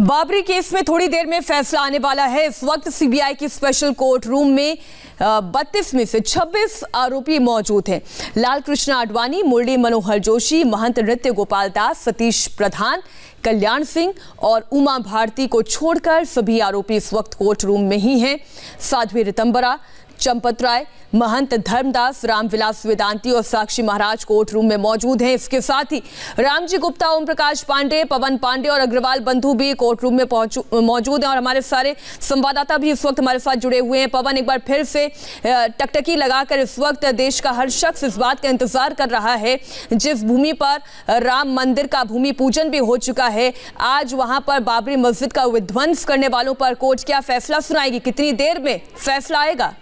Babri case में थोड़ी देर में फैसला आने वाला है। इस वक्त सीबीआई की स्पेशल कोर्ट रूम में बत्तीस में से 26 आरोपी मौजूद हैं। लाल कृष्ण आडवाणी, मुरली मनोहर जोशी, महंत नृत्य गोपाल दास, सतीश प्रधान, कल्याण सिंह और उमा भारती को छोड़कर सभी आरोपी इस वक्त कोर्ट रूम में ही हैं। साध्वी रितंबरा चंपत राय, महंत धर्मदास रामविलास वेदांती और साक्षी महाराज कोर्ट रूम में मौजूद हैं। इसके साथ ही रामजी गुप्ता ओम प्रकाश पांडे, पवन पांडे और अग्रवाल बंधु भी कोर्ट रूम में मौजूद हैं और हमारे सारे संवाददाता भी इस वक्त हमारे साथ जुड़े हुए हैं। पवन, एक बार फिर से टकटकी लगाकर इस वक्त देश का हर शख्स इस बात का इंतज़ार कर रहा है, जिस भूमि पर राम मंदिर का भूमि पूजन भी हो चुका है, आज वहाँ पर बाबरी मस्जिद का विध्वंस करने वालों पर कोर्ट क्या फैसला सुनाएगी? कितनी देर में फैसला आएगा?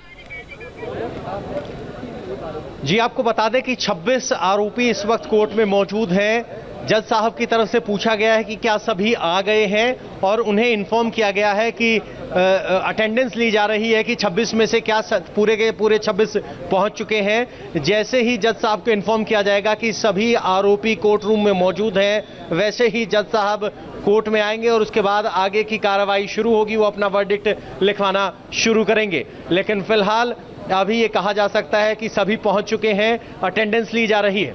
जी, आपको बता दें कि 26 आरोपी इस वक्त कोर्ट में मौजूद हैं। जज साहब की तरफ़ से पूछा गया है कि क्या सभी आ गए हैं और उन्हें इन्फॉर्म किया गया है कि अटेंडेंस ली जा रही है कि 26 में से क्या पूरे के पूरे 26 पहुँच चुके हैं। जैसे ही जज साहब को इन्फॉर्म किया जाएगा कि सभी आरोपी कोर्ट रूम में मौजूद हैं, वैसे ही जज साहब कोर्ट में आएँगे और उसके बाद आगे की कार्रवाई शुरू होगी। वो अपना वर्डिक्ट लिखवाना शुरू करेंगे। लेकिन फ़िलहाल अभी ये कहा जा सकता है कि सभी पहुँच चुके हैं अटेंडेंस ली जा रही है।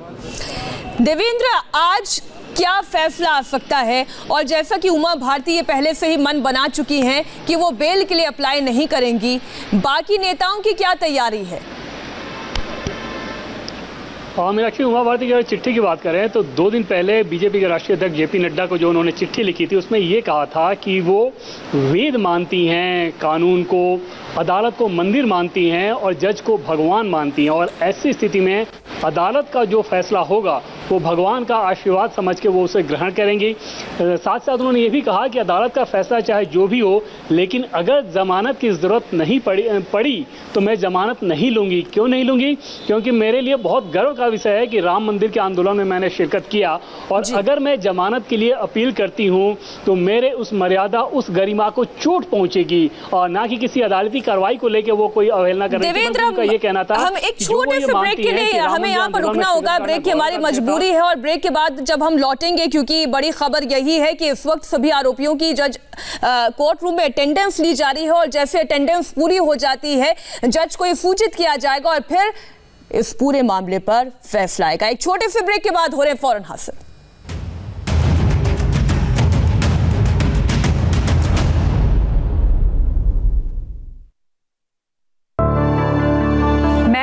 देवेंद्र, आज क्या फैसला आ सकता है? और जैसा कि उमा भारती ये पहले से ही मन बना चुकी हैं कि वो बेल के लिए अप्लाई नहीं करेंगी, बाकी नेताओं की क्या तैयारी है? हाँ मीनाक्षी उमा भारती की चिट्ठी की बात करें तो दो दिन पहले बीजेपी के राष्ट्रीय अध्यक्ष जेपी नड्डा को जो उन्होंने चिट्ठी लिखी थी, उसमें ये कहा था कि वो वेद मानती हैं, कानून को, अदालत को मंदिर मानती हैं और जज को भगवान मानती हैं। और ऐसी स्थिति में अदालत का जो फैसला होगा, वो भगवान का आशीर्वाद समझ के वो उसे ग्रहण करेंगी। साथ साथ उन्होंने ये भी कहा कि अदालत का फैसला चाहे जो भी हो, लेकिन अगर जमानत की ज़रूरत नहीं पड़ी पड़ी तो मैं जमानत नहीं लूँगी। क्यों नहीं लूँगी? क्योंकि मेरे लिए बहुत गर्व का विषय है कि राम मंदिर के आंदोलन में मैंने शिरकत किया। और अगर मैं जमानत के लिए अपील करती हूँ तो मेरे उस मर्यादा उस गरिमा को चोट पहुंचेगी। और ना कि किसी अदालती कार्रवाई को लेकर वो कोई अवहेलना कर ये कहना था हम एक छोटे से ब्रेक के लिए हमें यहाँ पर रुकना होगा। ब्रेक की हमारी मजबूरी है और ब्रेक के बाद जब हम लौटेंगे क्योंकि बड़ी खबर यही है कि इस वक्त सभी आरोपियों की जज कोर्ट रूम में अटेंडेंस ली जा रही है और जैसे अटेंडेंस पूरी हो जाती है जज को सूचित किया जाएगा और फिर इस पूरे मामले पर फैसला आएगा। एक छोटे से ब्रेक के बाद हो रहे फ़ौरन हासिल।